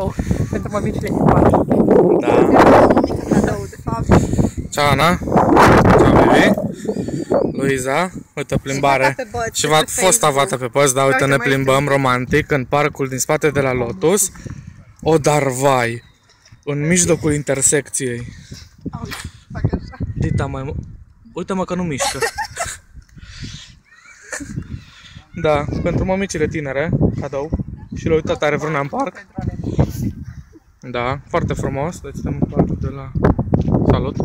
cadou pentru mămicile din parc. Da. Un mic cadou, de fapt. Ceau, Ana. Ceau, Vivi. Luiza, uite plimbare. vata pe băț, Și pe va, Facebook. fosta vată pe păs, dar uite Uite, ne mai plimbăm romantic în parcul din spate de la Lotus. O, dar vai! În mijlocul intersecției. Au, fac așa. Dita mai... Uite-mă că nu mișcă. da, pentru mămicile tinere, cadou. Și le uitat are vreuna în parc. Pentru a ne Da, foarte frumos. Deci suntem în parcul de la... Salut!